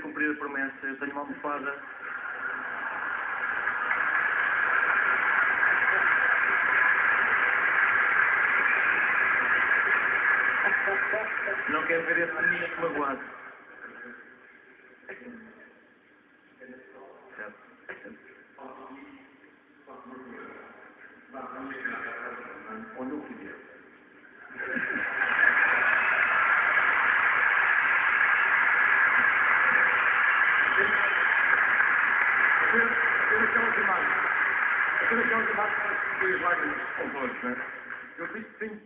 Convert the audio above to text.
cumprir a promessa. Eu tenho uma almofada. Não quero ver esse menino magoado. Certo. Onde eu quiser. Eu aquelas imagens. Aquelas imagens que as lágrimas com todos, né? Eu tenho